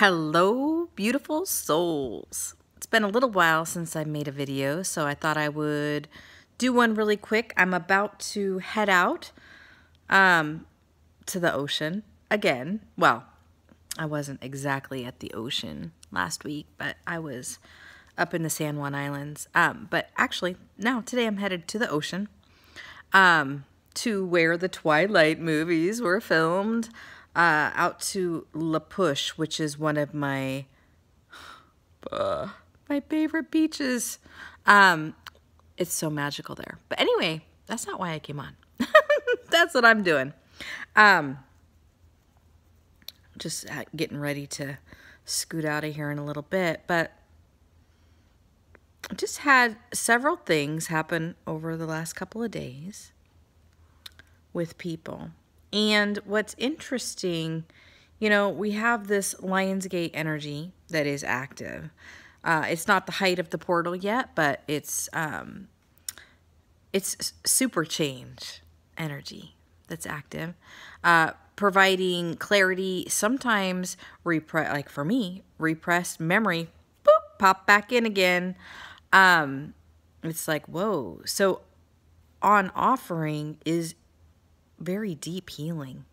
Hello, beautiful souls. It's been a little while since I made a video, so I thought I would do one really quick. I'm about to head out um, to the ocean again. Well, I wasn't exactly at the ocean last week, but I was up in the San Juan Islands. Um, but actually, now, today I'm headed to the ocean um, to where the Twilight movies were filmed uh, out to La Push, which is one of my uh, my favorite beaches. Um, it's so magical there. But anyway, that's not why I came on. that's what I'm doing. Um, just getting ready to scoot out of here in a little bit, but I just had several things happen over the last couple of days with people. And what's interesting, you know, we have this Lionsgate energy that is active. Uh, it's not the height of the portal yet, but it's um, it's super change energy that's active, uh, providing clarity. Sometimes repress, like for me, repressed memory, boop, pop back in again. Um, it's like whoa. So on offering is very deep healing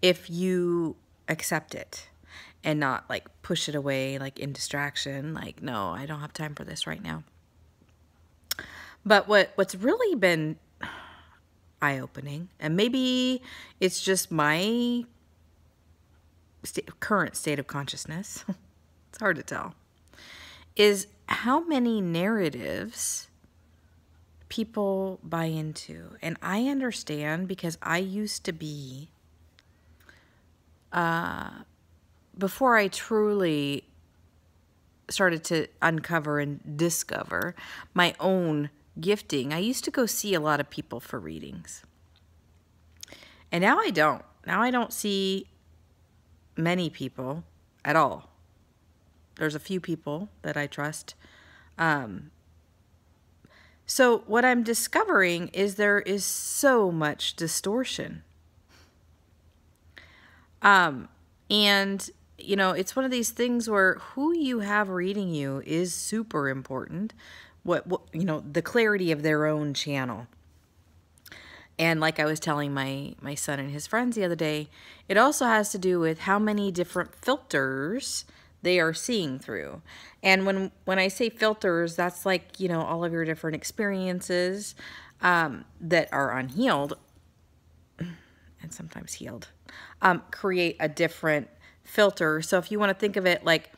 if you accept it and not like push it away like in distraction like no I don't have time for this right now. But what what's really been eye-opening and maybe it's just my st current state of consciousness it's hard to tell is how many narratives people buy into. And I understand because I used to be, uh, before I truly started to uncover and discover my own gifting, I used to go see a lot of people for readings. And now I don't. Now I don't see many people at all. There's a few people that I trust. Um, so what I'm discovering is there is so much distortion. Um, and you know, it's one of these things where who you have reading you is super important. What, what you know, the clarity of their own channel. And like I was telling my my son and his friends the other day, it also has to do with how many different filters they are seeing through. And when when I say filters, that's like, you know, all of your different experiences um, that are unhealed and sometimes healed um, create a different filter. So if you want to think of it like,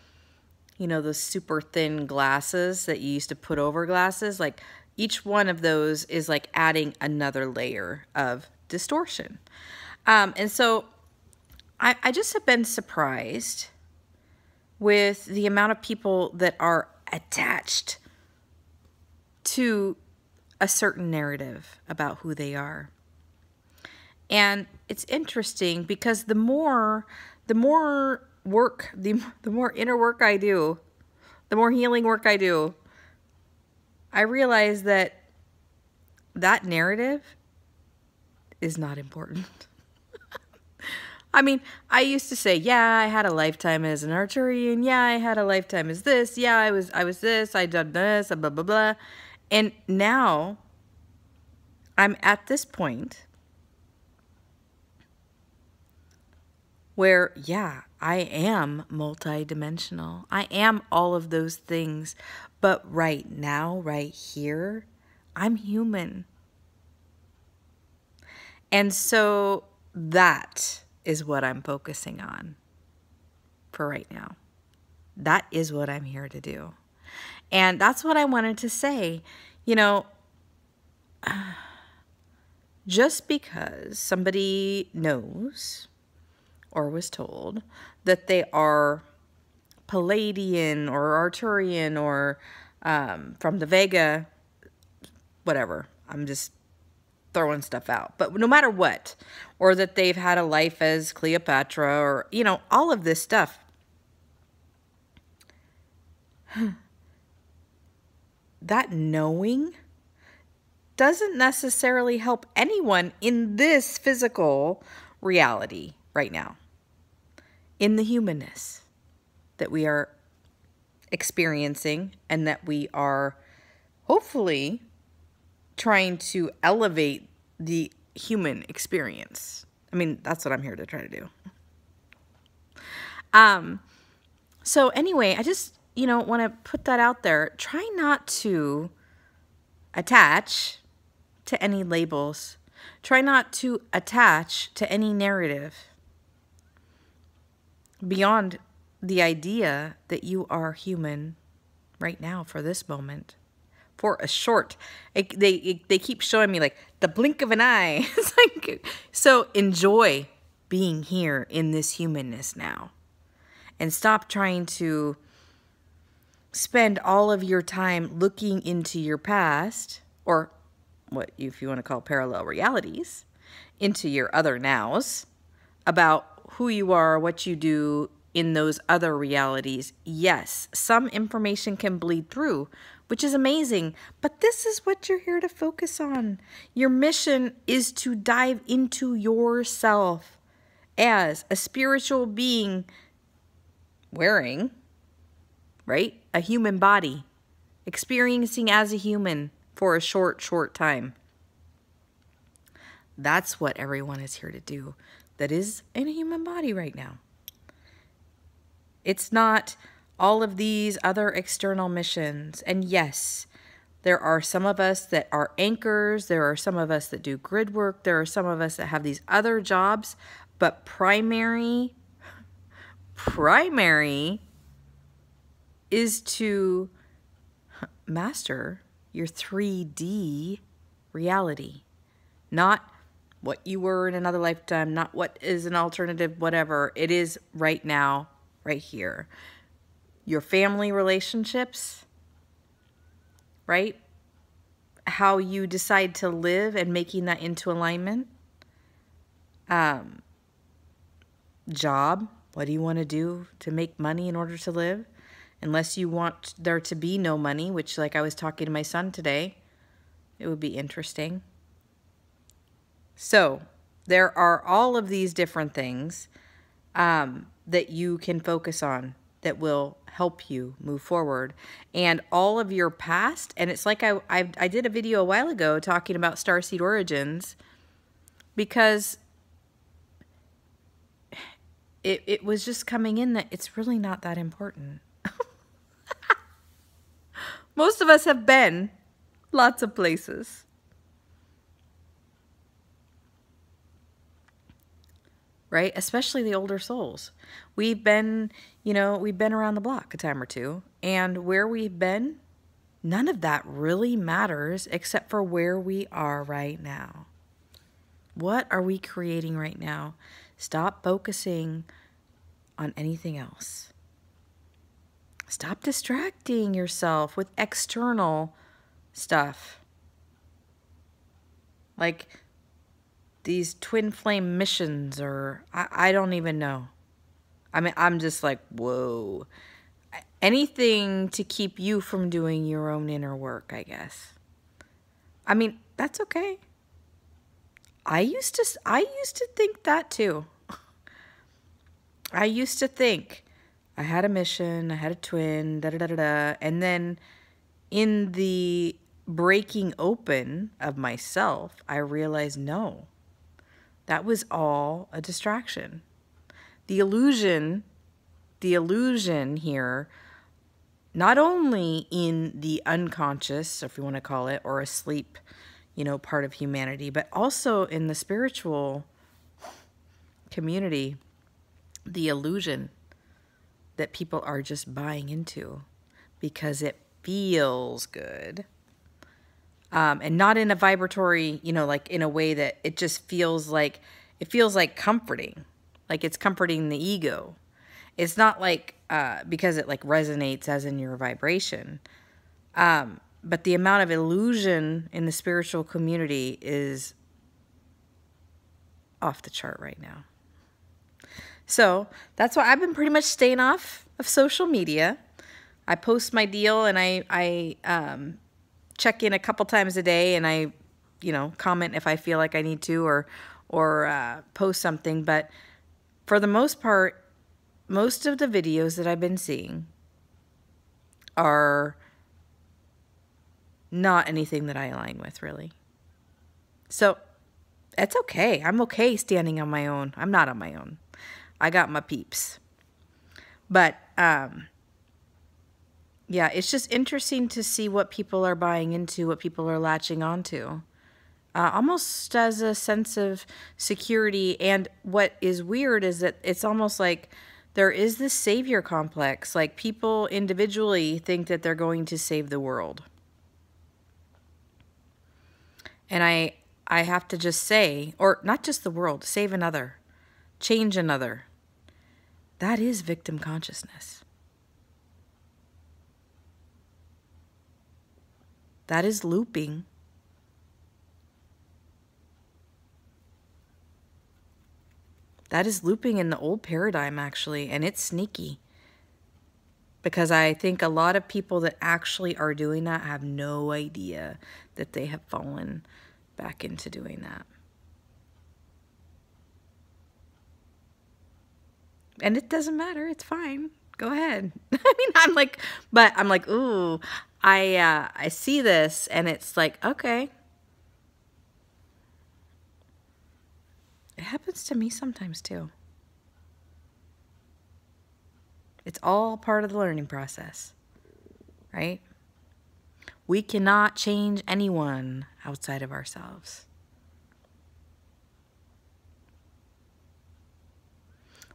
you know, those super thin glasses that you used to put over glasses, like each one of those is like adding another layer of distortion. Um, and so I, I just have been surprised with the amount of people that are attached to a certain narrative about who they are. And it's interesting because the more the more work, the, the more inner work I do, the more healing work I do, I realize that that narrative is not important. I mean, I used to say, yeah, I had a lifetime as an Arcturian. Yeah, I had a lifetime as this. Yeah, I was I was this. I done this. Blah blah blah. And now I'm at this point where, yeah, I am multidimensional. I am all of those things. But right now, right here, I'm human. And so that is what I'm focusing on for right now. That is what I'm here to do. And that's what I wanted to say. You know, just because somebody knows or was told that they are Pleiadian or Arcturian or um, from the Vega, whatever. I'm just throwing stuff out. But no matter what, or that they've had a life as Cleopatra, or, you know, all of this stuff. that knowing doesn't necessarily help anyone in this physical reality right now, in the humanness. that we are experiencing and that we are hopefully trying to elevate the human experience. I mean, that's what I'm here to try to do. Um, so anyway, I just, you know, want to put that out there. Try not to attach to any labels. Try not to attach to any narrative beyond the idea that you are human right now for this moment for a short. It, they it, they keep showing me like the blink of an eye. It's like so enjoy being here in this humanness now. And stop trying to spend all of your time looking into your past or what if you want to call parallel realities into your other nows about who you are, what you do in those other realities. Yes, some information can bleed through, which is amazing, but this is what you're here to focus on. Your mission is to dive into yourself as a spiritual being wearing, right, a human body, experiencing as a human for a short, short time. That's what everyone is here to do that is in a human body right now. It's not all of these other external missions. And yes, there are some of us that are anchors, there are some of us that do grid work, there are some of us that have these other jobs, but primary primary is to master your 3D reality, not what you were in another lifetime, not what is an alternative, whatever. It is right now, right here. Your family relationships, right? How you decide to live and making that into alignment. Um, job, what do you want to do to make money in order to live? Unless you want there to be no money, which, like I was talking to my son today, it would be interesting. So, there are all of these different things um, that you can focus on that will help you move forward and all of your past and it's like I, I, I did a video a while ago talking about starseed origins because it, it was just coming in that it's really not that important. Most of us have been lots of places. Right? Especially the older souls. We've been, you know, we've been around the block a time or two. And where we've been, none of that really matters except for where we are right now. What are we creating right now? Stop focusing on anything else. Stop distracting yourself with external stuff. Like these twin flame missions, or I, I don't even know. I mean, I'm just like, whoa. Anything to keep you from doing your own inner work, I guess. I mean, that's okay. I used to I used to think that too. I used to think I had a mission, I had a twin, da da da da da, and then in the breaking open of myself, I realized no. That was all a distraction. The illusion, the illusion here not only in the unconscious, if you want to call it, or asleep you know, part of humanity, but also in the spiritual community, the illusion that people are just buying into because it feels good. Um, and not in a vibratory, you know, like in a way that it just feels like, it feels like comforting, like it's comforting the ego. It's not like, uh, because it like resonates as in your vibration. Um, but the amount of illusion in the spiritual community is off the chart right now. So that's why I've been pretty much staying off of social media. I post my deal and I, I um, check in a couple times a day and I, you know, comment if I feel like I need to or, or uh, post something. But for the most part, most of the videos that I've been seeing are not anything that I align with, really. So it's okay. I'm okay standing on my own. I'm not on my own. I got my peeps. But um, yeah, it's just interesting to see what people are buying into, what people are latching onto. Uh, almost as a sense of security. And what is weird is that it's almost like there is this savior complex. Like people individually think that they're going to save the world. And I I have to just say, or not just the world, save another, change another. That is victim consciousness. That is looping. That is looping in the old paradigm, actually, and it's sneaky. Because I think a lot of people that actually are doing that have no idea that they have fallen back into doing that. And it doesn't matter. It's fine. Go ahead. I mean, I'm like, but I'm like, ooh, I uh, I see this, and it's like, okay. It happens to me sometimes too. It's all part of the learning process, right? We cannot change anyone outside of ourselves.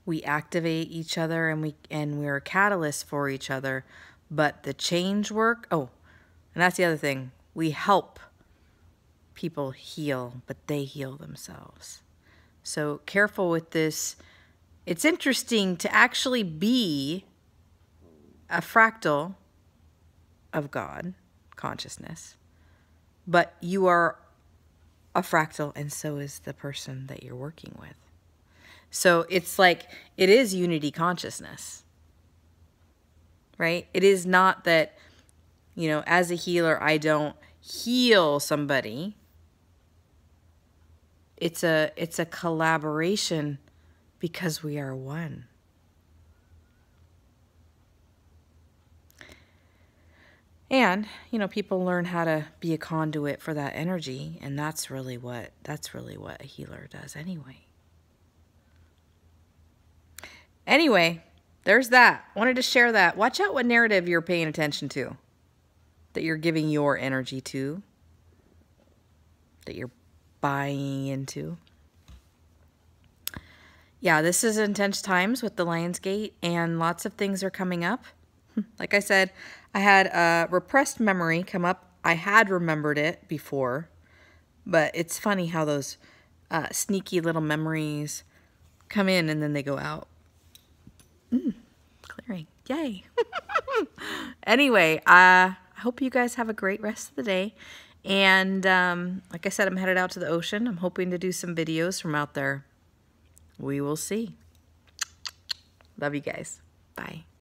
We activate each other and we and we're a catalyst for each other, but the change work, oh, and that's the other thing. We help people heal, but they heal themselves. So careful with this. It's interesting to actually be a fractal of God consciousness. But you are a fractal, and so is the person that you're working with. So it's like it is unity consciousness, right? It is not that, you know, as a healer, I don't heal somebody. It's a it's a collaboration because we are one. And, you know, people learn how to be a conduit for that energy, and that's really what that's really what a healer does anyway. Anyway, there's that. Wanted to share that. Watch out what narrative you're paying attention to. That you're giving your energy to. That you're buying into. Yeah, this is intense times with the Lionsgate, and lots of things are coming up. Like I said, I had a repressed memory come up. I had remembered it before, but it's funny how those uh, sneaky little memories come in and then they go out. Mm. Yay. anyway, uh, I hope you guys have a great rest of the day. And um, like I said, I'm headed out to the ocean. I'm hoping to do some videos from out there. We will see. Love you guys. Bye.